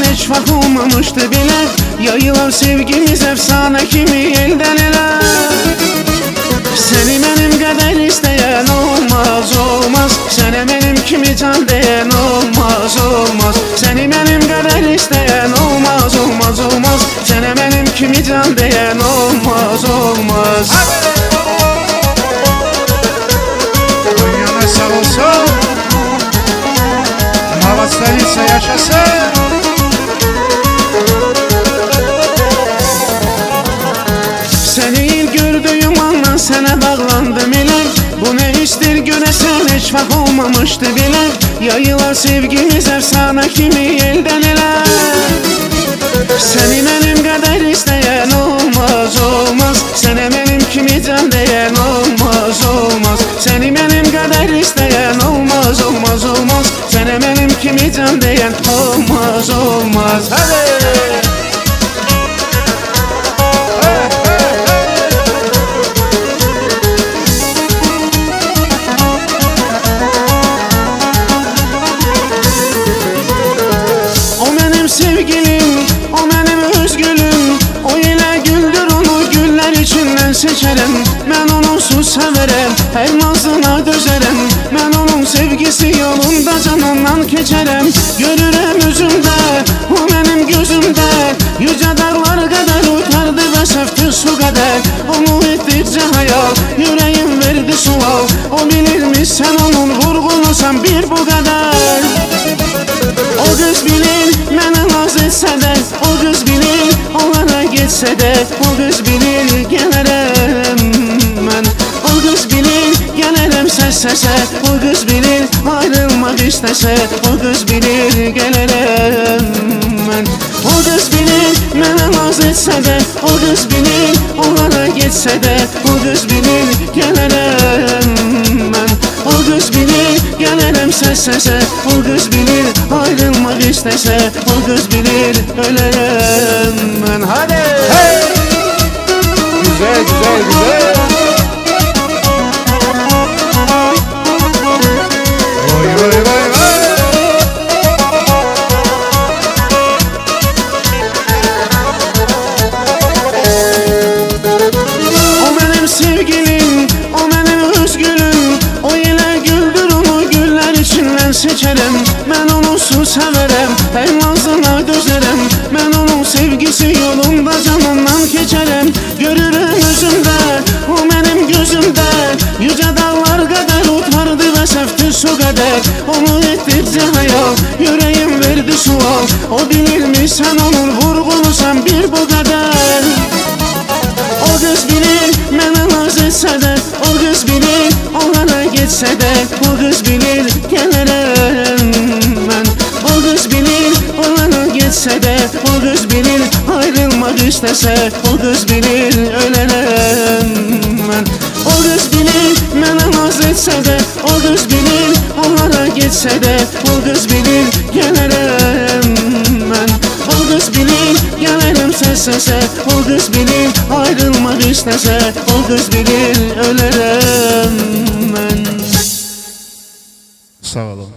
vaxt olmamışdı belə Yayılan sevgimiz əfsanə kimi eldən elə Səni mənim qədər istəyən olmaz, olmaz. Sənə mənim kimi can deyən olmaz, olmaz. Səni mənim qədər istəyən olmaz, olmaz, olmaz. Sənə mənim kimi can deyən olmaz, olmaz. Konya'na sağ olsun. Mava stolica yaşasın. Sənə bağlandım elə Bu nə histir görəsən heç vaxt olmamışdı belə Yayılan sevgimiz əfsanə kimi eldən elə Səni mənim qədər istəyən olmaz, olmaz. Sənə mənim kimi can deyən olmaz, olmaz. Səni mənim qədər istəyən olmaz, olmaz, olmaz. Sənə mənim kimi can deyən olmaz, olmaz. Hadi! Sevgilim, o mənim özgülüm. O elə güldür onu güllər içindən seçərəm Mən onsuz sevərəm, hər nazına dözərəm Mən onun sevgisi yolunda canından keçərəm Görürəm üzümdə, o mənim gözümdə Yücə dağlar qədər utardı və səftir su qədər Onu etdikcə hayal, yüreğim verdi sual O bilirmiş sən onun vurğunusan bir bu qədər O qız bilir etsə də O qız bilir onlara getsə də O qız bilir gələrəm mən O qız bilir gələrəm səs səsə O qız bilir ayrılmaq istəsə O qız bilir gələrəm mən O qız bilir mənə naz etsə də O qız bilir onlara getsə də O qız bilir gələrəm səsə O qız bilir ayrılmaq istəsə O qız bilir ölərəm mən Hadi Hey! Güzel güzel güzel. Seçərəm Mən onu su hər nazına dözərəm Mən onun sevgisi yolunda canından keçərəm Görürəm özümdə, o mənim gözümdə Yücə dağlar qədər utardı və səftir su qədər Onu etdikcə hayal, yüreğim verdi sual O bilirmiş sən onun vurğunusan bir bu qədər O qız bilir mənə naz etsə də O qız bilir onlara getsə də O qız bilir gələrəm istəsə O qız bilir ölərəm mən O qız bilir mənə naz etsə də O qız bilir onlara getsə də O qız bilir gələrəm mən O qız bilir gələrəm səs səsə O qız bilir ayrılmaq istəsə O qız bilir ölərəm mən Sağ olun.